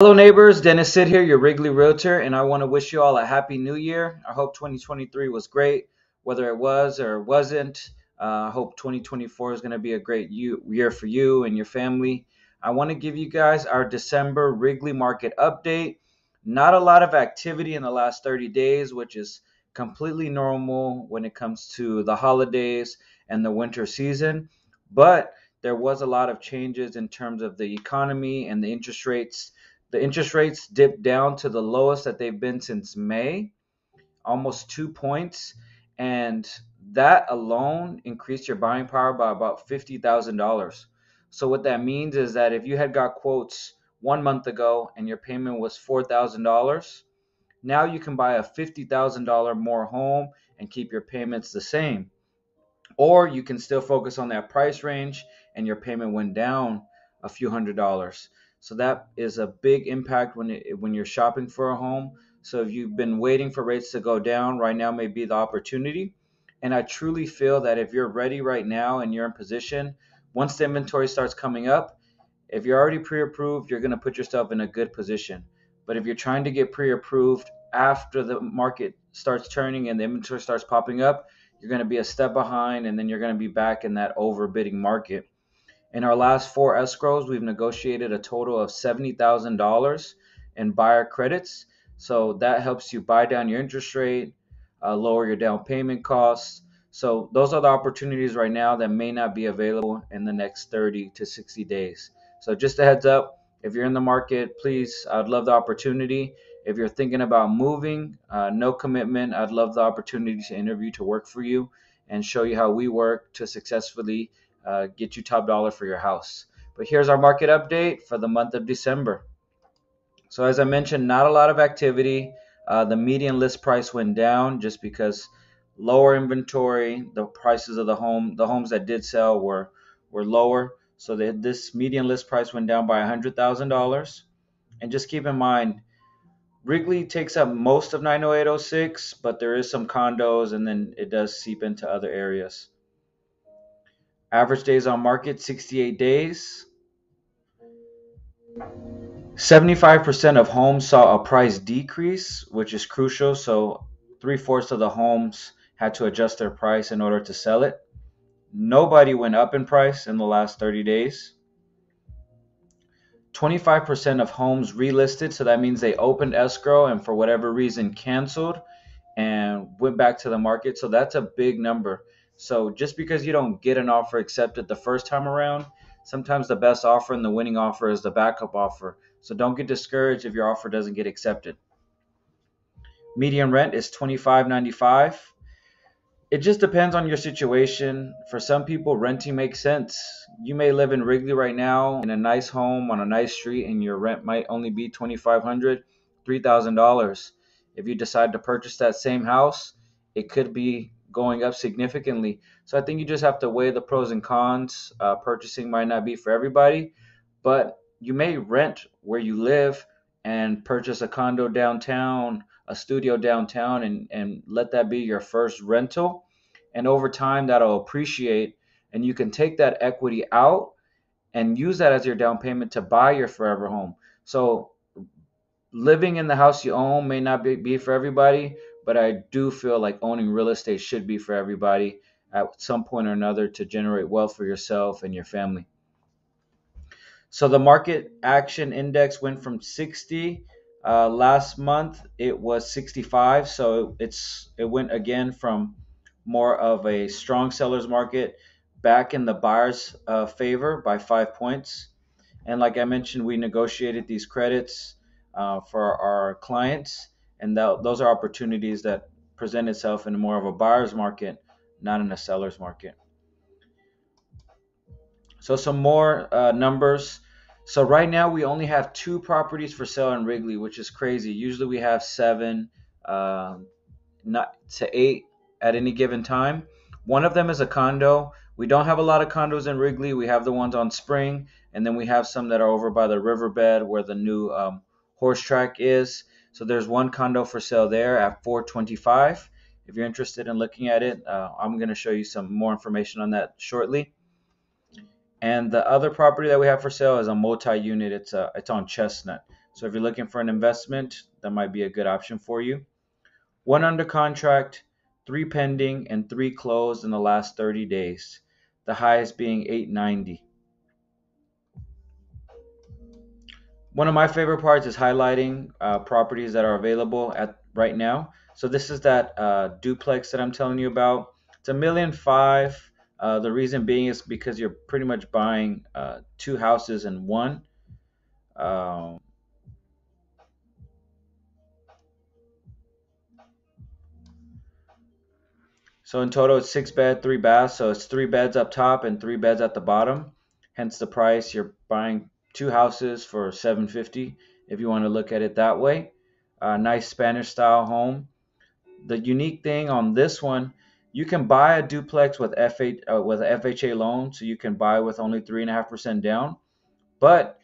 Hello, neighbors. Dennis Cid here, your Wrigley Realtor, and I want to wish you all a happy new year. I hope 2023 was great, whether it was or wasn't. Uh, I hope 2024 is going to be a great year for you and your family. I want to give you guys our December Wrigley Market update. Not a lot of activity in the last 30 days, which is completely normal when it comes to the holidays and the winter season, but there was a lot of changes in terms of the economy and the interest rates the interest rates dipped down to the lowest that they've been since May, almost two points. And that alone increased your buying power by about $50,000. So, what that means is that if you had got quotes one month ago and your payment was $4,000, now you can buy a $50,000 more home and keep your payments the same. Or you can still focus on that price range and your payment went down a few hundred dollars. So that is a big impact when it, when you're shopping for a home. So if you've been waiting for rates to go down, right now may be the opportunity. And I truly feel that if you're ready right now and you're in position, once the inventory starts coming up, if you're already pre-approved, you're going to put yourself in a good position. But if you're trying to get pre-approved after the market starts turning and the inventory starts popping up, you're going to be a step behind and then you're going to be back in that overbidding market. In our last four escrows, we've negotiated a total of $70,000 in buyer credits. So that helps you buy down your interest rate, uh, lower your down payment costs. So those are the opportunities right now that may not be available in the next 30 to 60 days. So just a heads up, if you're in the market, please, I'd love the opportunity. If you're thinking about moving, uh, no commitment. I'd love the opportunity to interview to work for you and show you how we work to successfully uh, get you top dollar for your house. But here's our market update for the month of December. So as I mentioned, not a lot of activity. Uh, the median list price went down just because lower inventory. The prices of the home, the homes that did sell were were lower. So the, this median list price went down by $100,000. And just keep in mind, Wrigley takes up most of 90806, but there is some condos and then it does seep into other areas. Average days on market 68 days. 75% of homes saw a price decrease, which is crucial. So, three fourths of the homes had to adjust their price in order to sell it. Nobody went up in price in the last 30 days. 25% of homes relisted, so that means they opened escrow and for whatever reason canceled and went back to the market. So, that's a big number. So just because you don't get an offer accepted the first time around, sometimes the best offer and the winning offer is the backup offer. So don't get discouraged if your offer doesn't get accepted. Median rent is $25.95. It just depends on your situation. For some people, renting makes sense. You may live in Wrigley right now in a nice home on a nice street, and your rent might only be $2,500, $3,000. If you decide to purchase that same house, it could be going up significantly. So I think you just have to weigh the pros and cons. Uh, purchasing might not be for everybody, but you may rent where you live and purchase a condo downtown, a studio downtown, and, and let that be your first rental. And over time, that'll appreciate, and you can take that equity out and use that as your down payment to buy your forever home. So living in the house you own may not be, be for everybody, but I do feel like owning real estate should be for everybody at some point or another to generate wealth for yourself and your family. So the market action index went from 60 uh, last month. It was 65, so it's it went again from more of a strong sellers market back in the buyer's uh, favor by five points. And like I mentioned, we negotiated these credits uh, for our clients and that, those are opportunities that present itself in more of a buyer's market, not in a seller's market. So some more uh, numbers. So right now we only have two properties for sale in Wrigley, which is crazy. Usually we have seven, uh, not to eight at any given time. One of them is a condo. We don't have a lot of condos in Wrigley. We have the ones on Spring, and then we have some that are over by the riverbed where the new um, horse track is. So there's one condo for sale there at 425. If you're interested in looking at it, uh, I'm going to show you some more information on that shortly. And the other property that we have for sale is a multi-unit. It's a, uh, it's on Chestnut. So if you're looking for an investment, that might be a good option for you. One under contract, three pending, and three closed in the last 30 days. The highest being 890. One of my favorite parts is highlighting uh, properties that are available at right now. So this is that uh, duplex that I'm telling you about. It's a million five. Uh, the reason being is because you're pretty much buying uh, two houses in one. Um, so in total, it's six bed, three baths. So it's three beds up top and three beds at the bottom. Hence the price. You're buying two houses for 750 if you want to look at it that way. A nice Spanish style home the unique thing on this one, you can buy a duplex with FH uh, with FHA loan, so you can buy with only three and a half percent down. But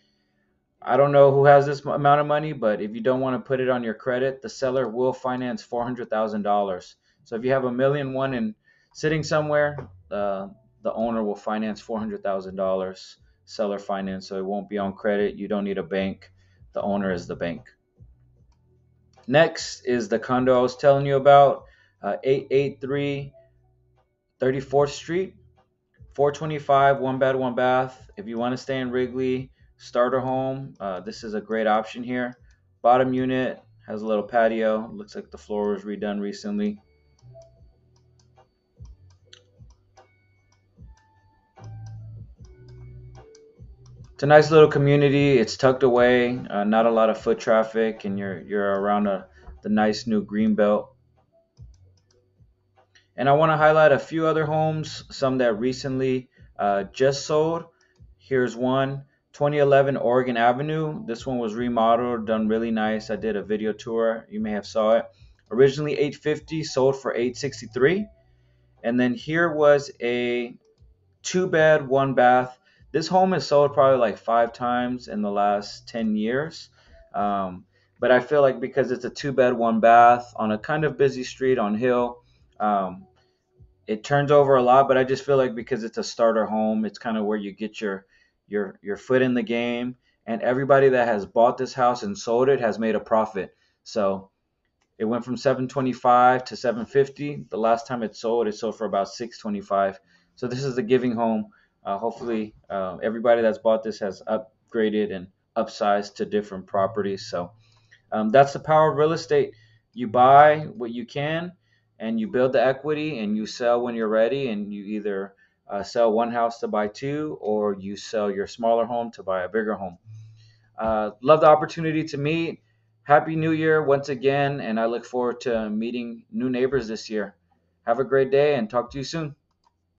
I don't know who has this amount of money, but if you don't want to put it on your credit, the seller will finance four hundred thousand dollars. So if you have a million one and sitting somewhere, uh, the owner will finance four hundred thousand dollars seller finance, so it won't be on credit. You don't need a bank. The owner is the bank. Next is the condo I was telling you about, uh, 883 34th Street, 425, one bed, one bath. If you want to stay in Wrigley, starter home, uh, this is a great option here. Bottom unit has a little patio. Looks like the floor was redone recently. A nice little community. It's tucked away, uh, not a lot of foot traffic, and you're you're around a, the nice new green belt. And I want to highlight a few other homes, some that recently uh, just sold. Here's one, 2011 Oregon Avenue. This one was remodeled, done really nice. I did a video tour. You may have saw it. Originally 850, sold for 863. And then here was a two bed, one bath this home has sold probably like five times in the last 10 years. Um, but I feel like because it's a two bed, one bath on a kind of busy street on Hill, um, it turns over a lot. But I just feel like because it's a starter home, it's kind of where you get your your your foot in the game. And everybody that has bought this house and sold it has made a profit. So it went from 725 to 750. The last time it sold, it sold for about 625. So this is a giving home uh, hopefully, uh, everybody that's bought this has upgraded and upsized to different properties. So um, that's the power of real estate. You buy what you can, and you build the equity, and you sell when you're ready, and you either uh, sell one house to buy two, or you sell your smaller home to buy a bigger home. Uh, love the opportunity to meet. Happy New Year once again, and I look forward to meeting new neighbors this year. Have a great day and talk to you soon.